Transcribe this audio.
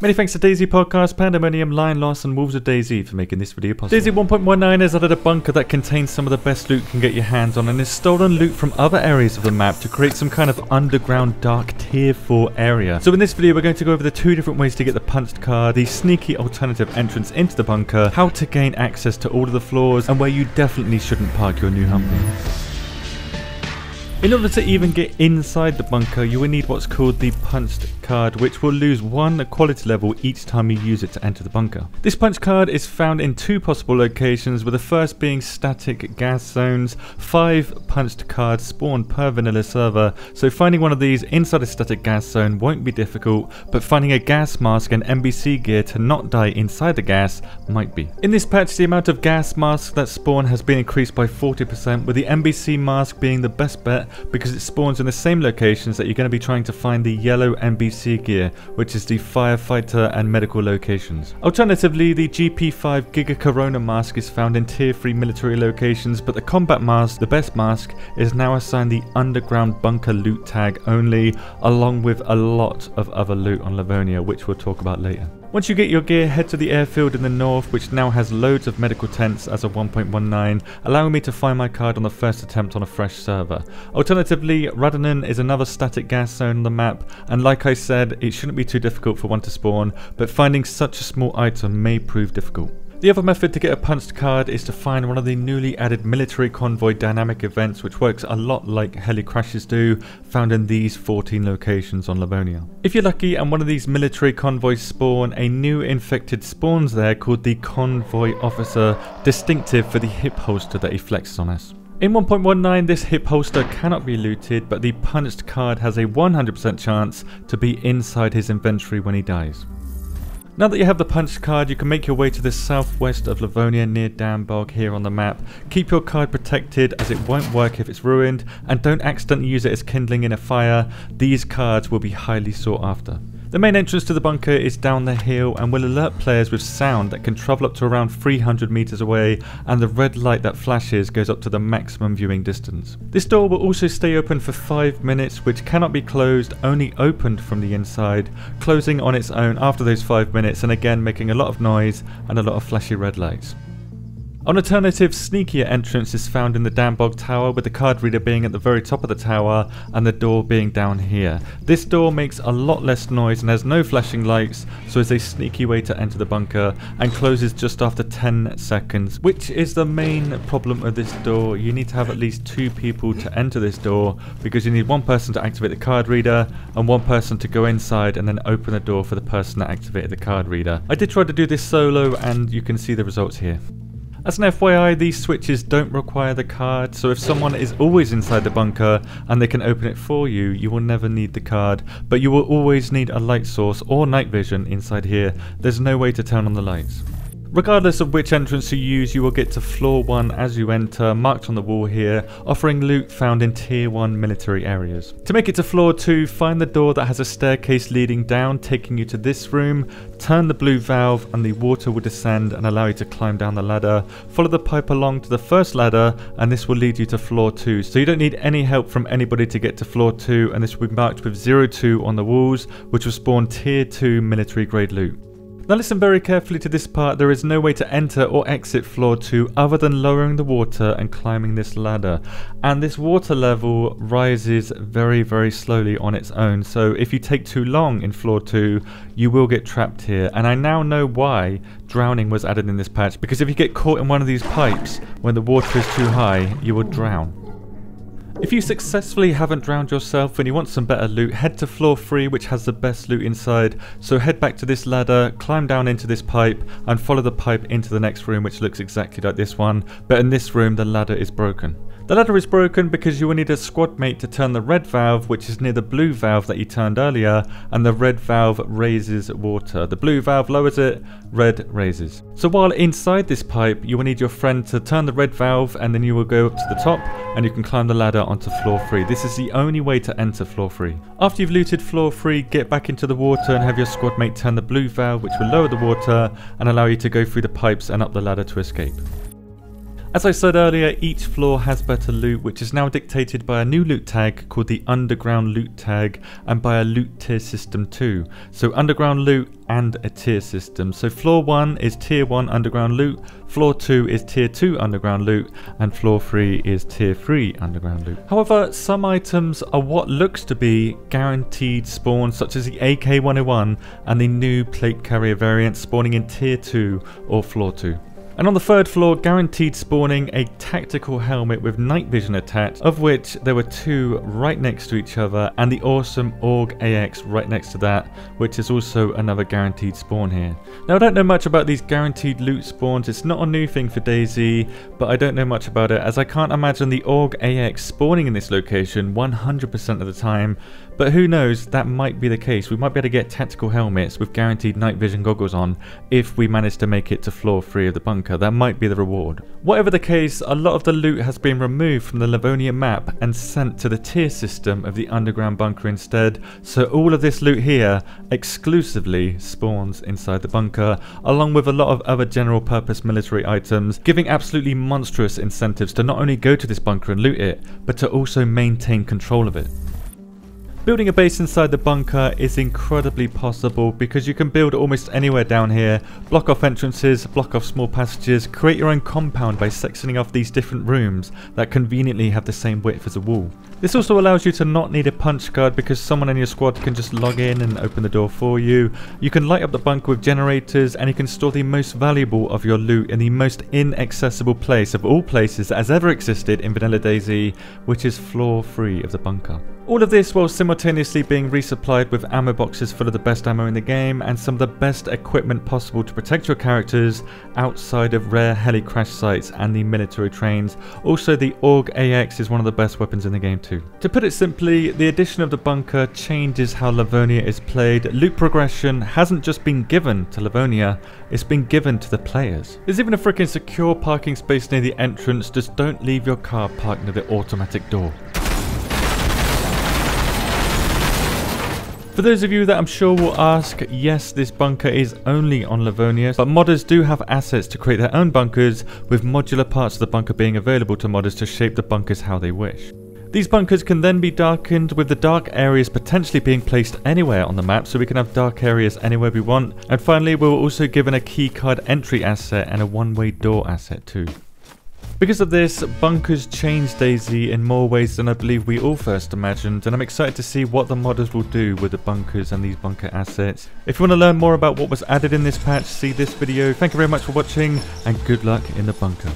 Many thanks to DayZ Podcast, Pandemonium, Lion Loss, and Wolves of DayZ for making this video possible. DayZ 1.19 has added a bunker that contains some of the best loot you can get your hands on and is stolen loot from other areas of the map to create some kind of underground dark tier 4 area. So in this video we're going to go over the two different ways to get the punched card, the sneaky alternative entrance into the bunker, how to gain access to all of the floors, and where you definitely shouldn't park your new Humvee. In order to even get inside the bunker, you will need what's called the punched card, which will lose one quality level each time you use it to enter the bunker. This punch card is found in two possible locations, with the first being static gas zones. Five punched cards spawn per vanilla server, so finding one of these inside a static gas zone won't be difficult, but finding a gas mask and NBC gear to not die inside the gas might be. In this patch, the amount of gas masks that spawn has been increased by 40%, with the NBC mask being the best bet because it spawns in the same locations that you're going to be trying to find the yellow NBC gear, which is the firefighter and medical locations. Alternatively, the GP5 Giga Corona mask is found in tier 3 military locations, but the combat mask, the best mask, is now assigned the underground bunker loot tag only, along with a lot of other loot on Livonia, which we'll talk about later. Once you get your gear, head to the airfield in the north, which now has loads of medical tents as of 1.19, allowing me to find my card on the first attempt on a fresh server. Alternatively, Radunin is another static gas zone on the map, and like I said, it shouldn't be too difficult for one to spawn, but finding such a small item may prove difficult. The other method to get a punched card is to find one of the newly added military convoy dynamic events which works a lot like heli crashes do, found in these 14 locations on Livonia. If you're lucky and one of these military convoys spawn, a new infected spawns there called the convoy officer, distinctive for the hip holster that he flexes on us. In 1.19 this hip holster cannot be looted but the punched card has a 100% chance to be inside his inventory when he dies. Now that you have the punch card, you can make your way to the southwest of Livonia near Dambog here on the map. Keep your card protected as it won't work if it's ruined, and don't accidentally use it as kindling in a fire. These cards will be highly sought after. The main entrance to the bunker is down the hill and will alert players with sound that can travel up to around 300 meters away and the red light that flashes goes up to the maximum viewing distance. This door will also stay open for 5 minutes which cannot be closed, only opened from the inside, closing on its own after those 5 minutes and again making a lot of noise and a lot of flashy red lights. An alternative, sneakier entrance is found in the Dambog Tower with the card reader being at the very top of the tower and the door being down here. This door makes a lot less noise and has no flashing lights so is a sneaky way to enter the bunker and closes just after 10 seconds which is the main problem of this door. You need to have at least two people to enter this door because you need one person to activate the card reader and one person to go inside and then open the door for the person that activated the card reader. I did try to do this solo and you can see the results here. As an FYI, these switches don't require the card, so if someone is always inside the bunker and they can open it for you, you will never need the card, but you will always need a light source or night vision inside here. There's no way to turn on the lights. Regardless of which entrance you use, you will get to floor 1 as you enter, marked on the wall here, offering loot found in tier 1 military areas. To make it to floor 2, find the door that has a staircase leading down, taking you to this room, turn the blue valve and the water will descend and allow you to climb down the ladder. Follow the pipe along to the first ladder and this will lead you to floor 2. So you don't need any help from anybody to get to floor 2 and this will be marked with 02 on the walls, which will spawn tier 2 military grade loot. Now listen very carefully to this part, there is no way to enter or exit floor 2 other than lowering the water and climbing this ladder. And this water level rises very very slowly on its own, so if you take too long in floor 2 you will get trapped here. And I now know why drowning was added in this patch, because if you get caught in one of these pipes when the water is too high you will drown. If you successfully haven't drowned yourself and you want some better loot, head to floor 3 which has the best loot inside. So head back to this ladder, climb down into this pipe and follow the pipe into the next room which looks exactly like this one, but in this room the ladder is broken. The ladder is broken because you will need a squad mate to turn the red valve which is near the blue valve that you turned earlier and the red valve raises water. The blue valve lowers it, red raises. So while inside this pipe you will need your friend to turn the red valve and then you will go up to the top and you can climb the ladder onto floor 3. This is the only way to enter floor 3. After you've looted floor 3 get back into the water and have your squad mate turn the blue valve which will lower the water and allow you to go through the pipes and up the ladder to escape. As I said earlier, each floor has better loot, which is now dictated by a new loot tag called the Underground Loot Tag and by a loot tier system too. So underground loot and a tier system. So floor 1 is tier 1 underground loot, floor 2 is tier 2 underground loot, and floor 3 is tier 3 underground loot. However, some items are what looks to be guaranteed spawns such as the AK-101 and the new plate carrier variant spawning in tier 2 or floor 2. And on the third floor, guaranteed spawning a tactical helmet with night vision attached, of which there were two right next to each other, and the awesome AUG AX right next to that, which is also another guaranteed spawn here. Now I don't know much about these guaranteed loot spawns, it's not a new thing for DayZ, but I don't know much about it as I can't imagine the AUG AX spawning in this location 100% of the time, but who knows, that might be the case. We might be able to get tactical helmets with guaranteed night vision goggles on if we manage to make it to floor 3 of the bunker. That might be the reward. Whatever the case, a lot of the loot has been removed from the Livonia map and sent to the tier system of the underground bunker instead, so all of this loot here exclusively spawns inside the bunker, along with a lot of other general purpose military items, giving absolutely monstrous incentives to not only go to this bunker and loot it, but to also maintain control of it. Building a base inside the bunker is incredibly possible because you can build almost anywhere down here, block off entrances, block off small passages, create your own compound by sectioning off these different rooms that conveniently have the same width as a wall. This also allows you to not need a punch card because someone in your squad can just log in and open the door for you. You can light up the bunker with generators and you can store the most valuable of your loot in the most inaccessible place of all places that has ever existed in Vanilla DayZ, which is floor 3 of the bunker. All of this while simultaneously being resupplied with ammo boxes full of the best ammo in the game and some of the best equipment possible to protect your characters outside of rare heli crash sites and the military trains. Also the AUG AX is one of the best weapons in the game too. To put it simply, the addition of the bunker changes how Livonia is played. Loot progression hasn't just been given to Livonia, it's been given to the players. There's even a freaking secure parking space near the entrance, just don't leave your car parked near the automatic door. For those of you that I'm sure will ask, yes, this bunker is only on Livonia, but modders do have assets to create their own bunkers, with modular parts of the bunker being available to modders to shape the bunkers how they wish. These bunkers can then be darkened with the dark areas potentially being placed anywhere on the map so we can have dark areas anywhere we want. And finally we were also given a keycard entry asset and a one-way door asset too. Because of this, bunkers changed DayZ in more ways than I believe we all first imagined, and I'm excited to see what the modders will do with the bunkers and these bunker assets. If you want to learn more about what was added in this patch, see this video. Thank you very much for watching, and good luck in the bunker.